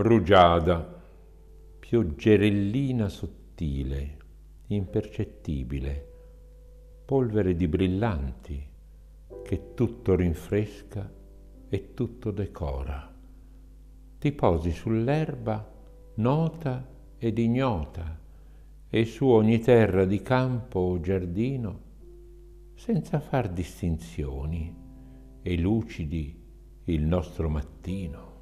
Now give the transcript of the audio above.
rugiada, pioggerellina sottile, impercettibile, polvere di brillanti che tutto rinfresca e tutto decora. Ti posi sull'erba nota ed ignota e su ogni terra di campo o giardino senza far distinzioni e lucidi il nostro mattino.